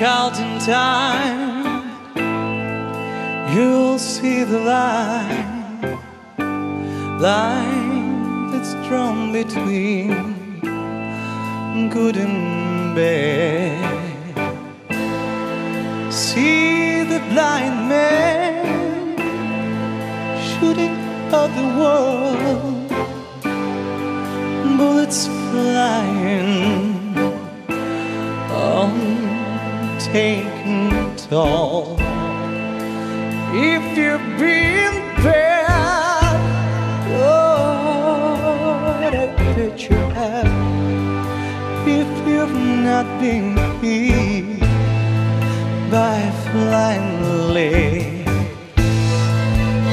child in time, you'll see the line, line that's drawn between good and bad. See the blind man shooting at the world, taking toll. If you've been bad, Lord, I bet you have. If you've not been hit by a flying lead,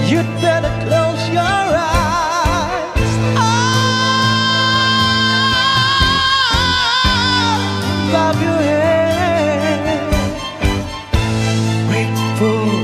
you'd better close your Wait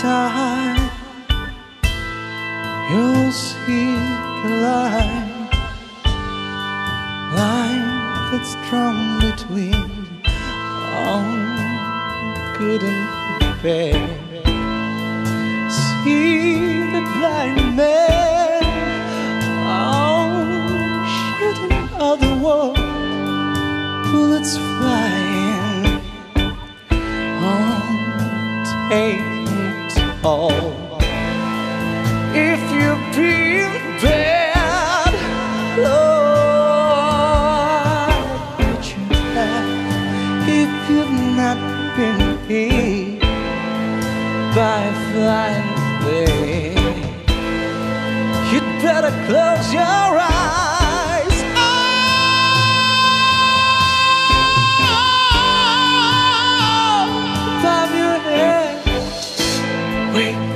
time, you'll see the line, line that's drawn between all good and bad. See the blind man, oh, shooting other world, bullets flying, oh, take all. If you've been bad, Lord, but you have. If you've not been hit by flying blade, you'd better close your eyes. Oh,